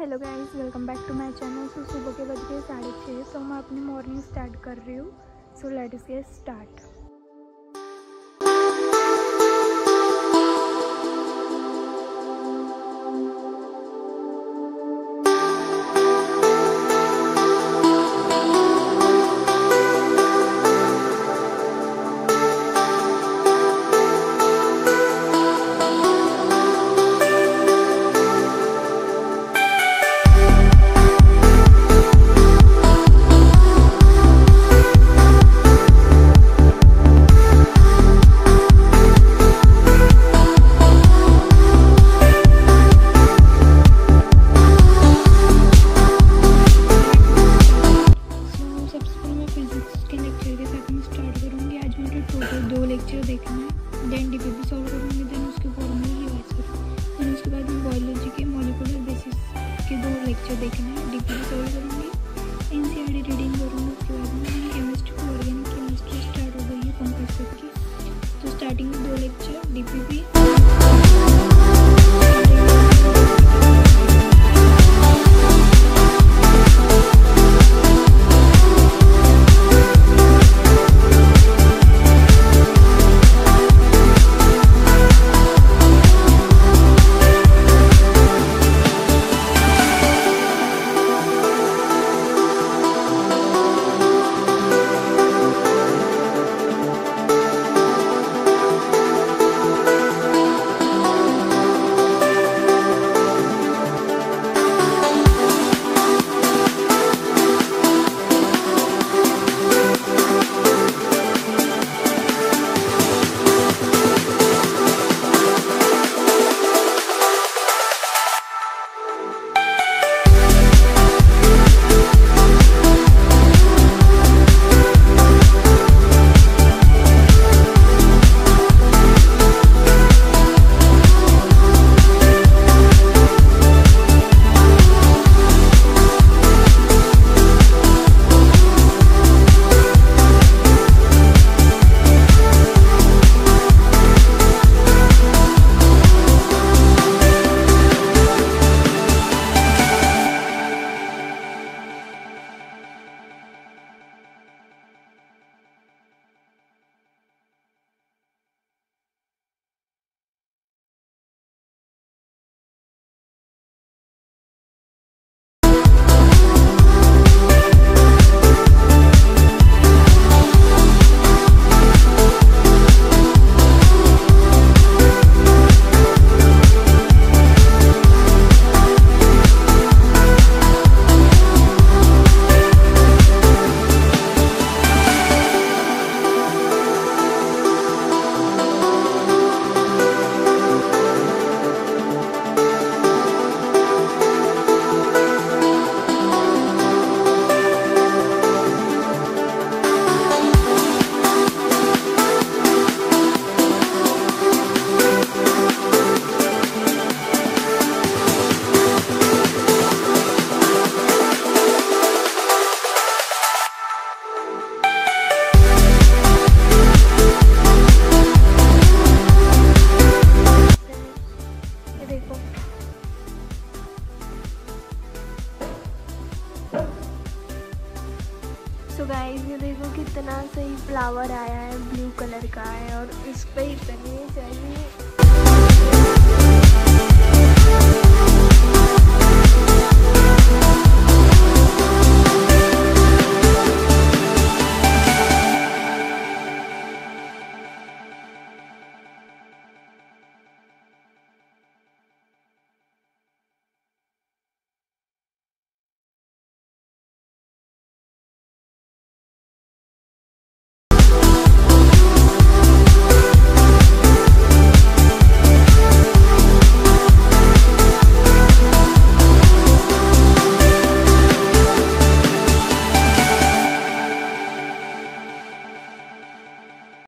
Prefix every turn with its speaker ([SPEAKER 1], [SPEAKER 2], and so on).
[SPEAKER 1] Hello guys, welcome back to my channel. So, सुबह के बज गए साढ़े छः सो मैं अपनी मॉर्निंग स्टार्ट कर रही हूँ। So let's get start lecture देखना है। Then D P P solve करूँगी देन उसके फॉर्मूला रिवाइज करूँगी देन उसके बाद मैं बायोलॉजी के मॉलिकुलर बेसिस के दो लेक्चर देखना है। डी पी पी सॉल्व करूँगी N C R D reading करूँगी, उसके बाद में केमिस्ट्री को ऑर्गेनिक केमिस्ट्री स्टार्ट हो गई है कंपल्सरी की तो स्टार्टिंग में दो lecture D P P so guys ये देखो कितना सही फ्लावर आया है ब्लू कलर का है और इस पर इतने चाहिए